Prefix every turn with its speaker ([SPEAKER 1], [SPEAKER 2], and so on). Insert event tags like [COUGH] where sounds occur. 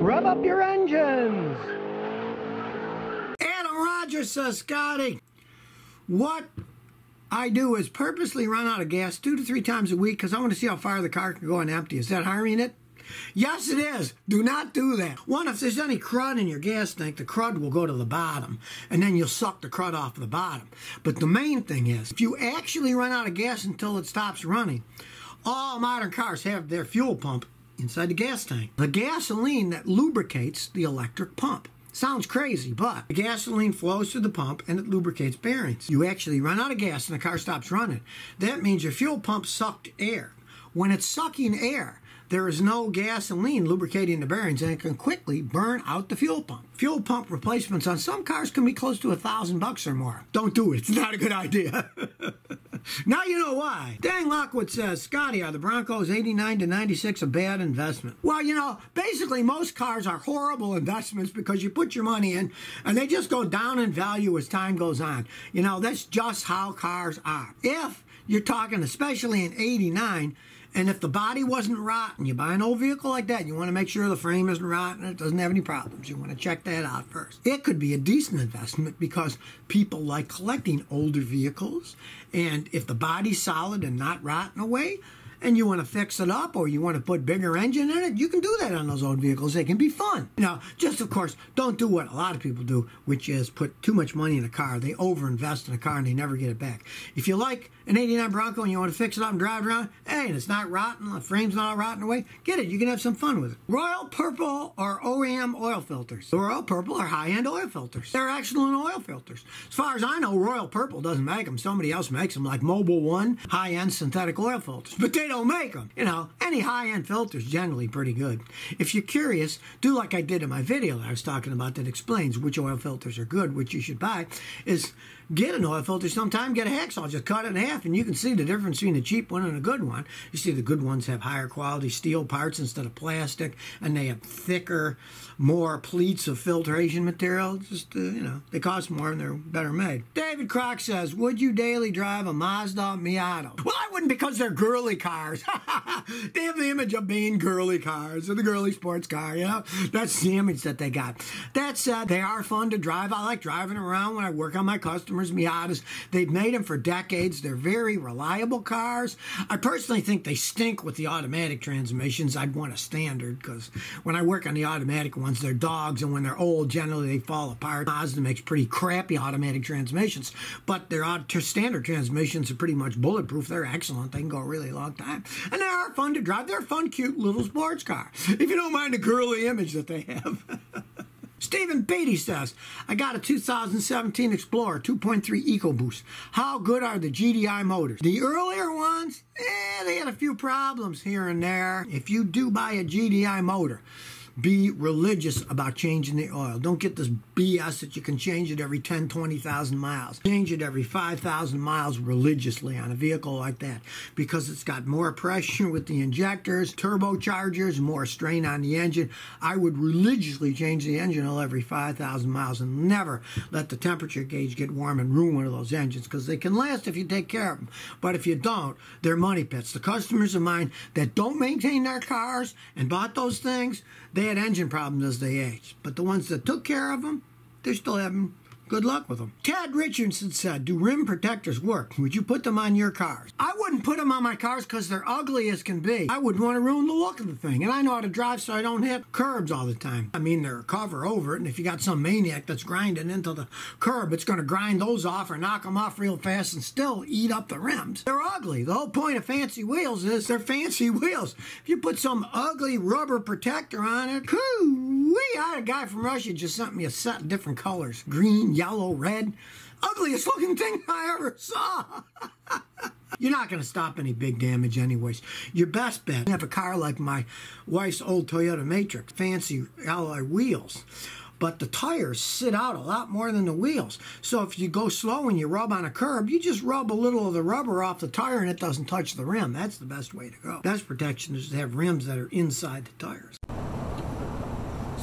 [SPEAKER 1] Rev up your engines!
[SPEAKER 2] Adam Rogers says, Scotty, what I do is purposely run out of gas two to three times a week because I want to see how far the car can go on empty. Is that harming it? Yes, it is. Do not do that. One, if there's any crud in your gas tank, the crud will go to the bottom, and then you'll suck the crud off the bottom. But the main thing is, if you actually run out of gas until it stops running, all modern cars have their fuel pump inside the gas tank. The gasoline that lubricates the electric pump. Sounds crazy, but the gasoline flows through the pump and it lubricates bearings. You actually run out of gas and the car stops running. That means your fuel pump sucked air. When it's sucking air, there is no gasoline lubricating the bearings and it can quickly burn out the fuel pump. Fuel pump replacements on some cars can be close to a thousand bucks or more. Don't do it. It's not a good idea. [LAUGHS] now you know why. Dang Lockwood says, Scotty, are the Broncos 89 to 96 a bad investment? Well, you know, basically most cars are horrible investments because you put your money in and they just go down in value as time goes on. You know, that's just how cars are. If you're talking, especially in 89, and if the body wasn't rotten, you buy an old vehicle like that, you want to make sure the frame isn't rotten, it doesn't have any problems. You want to check that out first. It could be a decent investment because people like collecting older vehicles. And if the body's solid and not rotten away, and you want to fix it up or you want to put bigger engine in it, you can do that on those old vehicles. They can be fun. Now, just of course, don't do what a lot of people do, which is put too much money in a car. They overinvest in a car and they never get it back. If you like an 89 Bronco and you want to fix it up and drive it around, hey, and it's not rotten, the frame's not rotten away, get it. You can have some fun with it. Royal Purple or OEM oil filters. The Royal Purple are high-end oil filters. They're excellent oil filters. As far as I know, Royal Purple doesn't make them. Somebody else makes them, like Mobil One, high-end synthetic oil filters. But they don't make them. You know, any high-end filter is generally pretty good. If you're curious, do like I did in my video that I was talking about that explains which oil filters are good, which you should buy, is get an oil filter sometime, get a hacksaw, just cut it in half, and you can see the difference between a cheap one and a good one. You see the good ones have higher quality steel parts instead of plastic, and they have thicker, more pleats of filtration material. Just, uh, you know, they cost more and they're better made. David Crock says, would you daily drive a Mazda Miata? Well, I wouldn't because they're girly cars. [LAUGHS] they have the image of being girly cars, or the girly sports car, you know? That's the image that they got. That said, they are fun to drive. I like driving around when I work on my customers' Miatas. They've made them for decades. They're very reliable cars. I personally think they stink with the automatic transmissions. I'd want a standard because when I work on the automatic ones, they're dogs, and when they're old, generally they fall apart. Mazda makes pretty crappy automatic transmissions, but their standard transmissions are pretty much bulletproof. They're excellent. They can go a really long time. And they are fun to drive. They're a fun, cute little sports car. If you don't mind the girly image that they have. [LAUGHS] Stephen Beatty says, I got a 2017 Explorer 2.3 EcoBoost. How good are the GDI motors? The earlier ones, eh, they had a few problems here and there. If you do buy a GDI motor, be religious about changing the oil. Don't get this BS that you can change it every 10, 20,000 miles. Change it every 5,000 miles religiously on a vehicle like that because it's got more pressure with the injectors, turbochargers, more strain on the engine. I would religiously change the engine oil every 5,000 miles and never let the temperature gauge get warm and ruin one of those engines because they can last if you take care of them. But if you don't, they're money pits. The customers of mine that don't maintain their cars and bought those things, they had engine problems as they aged. But the ones that took care of them, they're still having Good luck with them. Ted Richardson said, Do rim protectors work? Would you put them on your cars? I wouldn't put them on my cars because they're ugly as can be. I wouldn't want to ruin the look of the thing. And I know how to drive so I don't hit curbs all the time. I mean, they're a cover over it. And if you got some maniac that's grinding into the curb, it's going to grind those off or knock them off real fast and still eat up the rims. They're ugly. The whole point of fancy wheels is they're fancy [LAUGHS] wheels. If you put some ugly rubber protector on it, coo had a guy from Russia just sent me a set of different colors green, yellow, red. Ugliest looking thing I ever saw. [LAUGHS] You're not going to stop any big damage anyways. Your best bet, have a car like my wife's old Toyota Matrix, fancy alloy wheels. But the tires sit out a lot more than the wheels. So if you go slow and you rub on a curb, you just rub a little of the rubber off the tire and it doesn't touch the rim. That's the best way to go. Best protection is to have rims that are inside the tires.